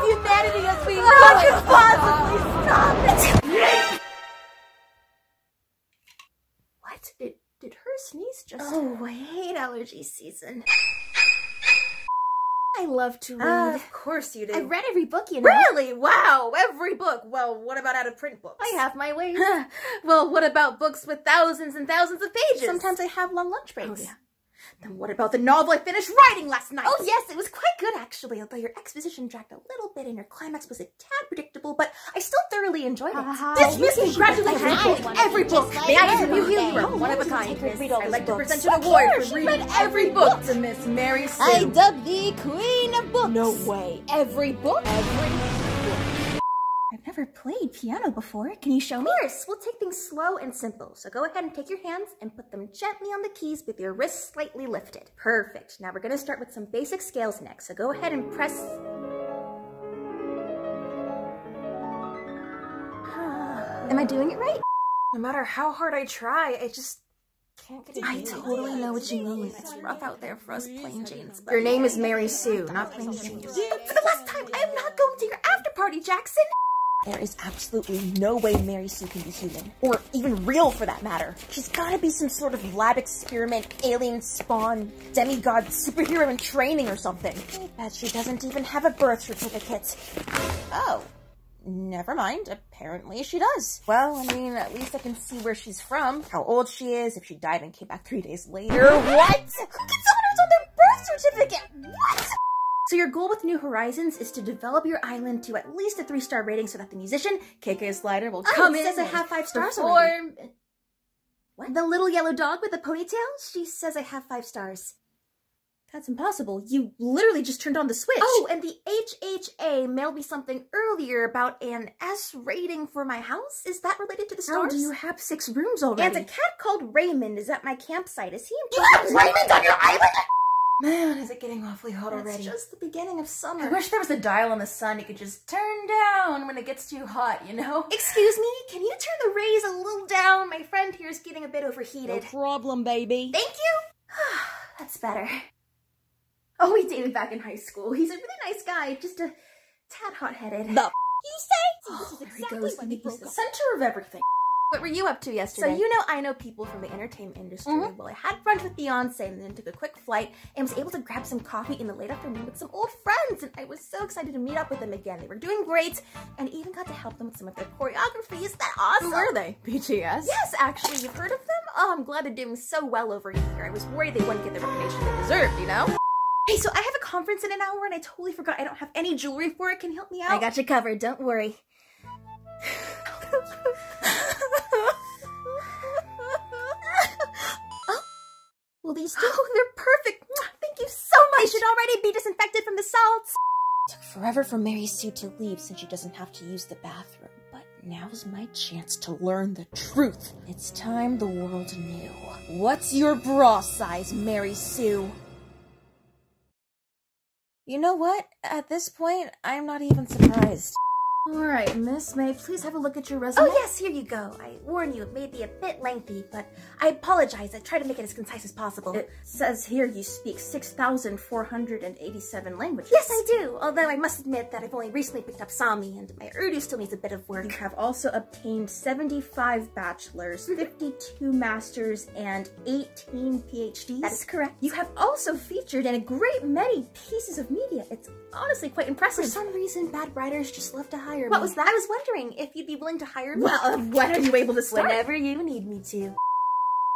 of humanity as we possibly stop it. what? Did, did her sneeze just... Oh, I hate allergy season. I love to read. Uh, of course you do. I read every book, you know. Really? Wow, every book. Well, what about out of print books? I have my ways. well, what about books with thousands and thousands of pages? Sometimes I have long lunch breaks. Oh, yeah. Then what about the novel I finished writing last night? Oh, yes, it was quite good, actually, although your exposition dragged a little bit and your climax was a tad predictable, but I still thoroughly enjoyed it. Uh, Dismiss me! Congratulations! Every book! May I interview you? You are one of a kind, miss. I'd like to present an award for reading every book to Miss Mary Sue. I dub thee Queen of Books. No way. Every book? Every I've never played piano before. Can you show me? Of course. We'll take things slow and simple. So go ahead and take your hands and put them gently on the keys with your wrists slightly lifted. Perfect. Now we're going to start with some basic scales next. So go ahead and press... Am I doing it right? No matter how hard I try, I just can't get it. I totally know what you mean. It's rough out there for us plain Janes. Your name is Mary Sue, not plain Jane. For the last time, I am not going to your after party, Jackson. There is absolutely no way Mary Sue can be human. Or even real for that matter. She's gotta be some sort of lab experiment, alien spawn, demigod, superhero in training or something. I bet she doesn't even have a birth certificate. Oh. Never mind. Apparently she does. Well, I mean, at least I can see where she's from, how old she is, if she died and came back three days later. What? Who gets honors on their birth certificate? What? So your goal with New Horizons is to develop your island to at least a three-star rating so that the musician, KK Slider, will Oh, come it in says I have five stars already. What? The little yellow dog with the ponytail? She says I have five stars. That's impossible. You literally just turned on the switch. Oh, and the HHA mailed me something earlier about an S rating for my house. Is that related to the How stars? do you have six rooms already? And a cat called Raymond is at my campsite. Is he You have Raymond on your island? Man, is it getting awfully hot That's already. It's just the beginning of summer. I wish there was a dial on the sun you could just turn down when it gets too hot, you know? Excuse me, can you turn the rays a little down? My friend here is getting a bit overheated. No problem, baby. Thank you. That's better. Oh, we dated back in high school. He's a really nice guy, just a tad hot-headed. The f you say? Oh, this is there he exactly goes. when they He's broke the. Center of everything. What were you up to yesterday? So you know I know people from the entertainment industry. Mhm. Well, I had brunch with Beyonce and then took a quick flight and was able to grab some coffee in the late afternoon with some old friends. And I was so excited to meet up with them again. They were doing great and even got to help them with some of their choreography. Is that awesome? Who were they? BTS? Yes, actually, you've heard of them? Oh, I'm glad they're doing so well over here. I was worried they wouldn't get the recognition they deserved, you know? Hey, so I have a conference in an hour and I totally forgot I don't have any jewelry for it. Can you help me out? I got you covered, don't worry. these? Oh, they're perfect. Thank you so much. They should already be disinfected from the salts. It took forever for Mary Sue to leave since she doesn't have to use the bathroom, but now's my chance to learn the truth. It's time the world knew. What's your bra size, Mary Sue? You know what? At this point, I'm not even surprised. All right, Miss May, please have a look at your resume. Oh yes, here you go. I warn you, it may be a bit lengthy, but I apologize. I try to make it as concise as possible. It says here you speak 6,487 languages. yes, I do. Although I must admit that I've only recently picked up Sami, and my Urdu still needs a bit of work. You have also obtained 75 bachelors, mm-hmm. 52 masters, and 18 PhDs. That is correct. You have also featured in a great many pieces of media. It's honestly quite impressive. For some reason, bad writers just love to hire me. What was that? I was wondering if you'd be willing to hire me. Well, uh, when are you able to start? Whenever you need me to.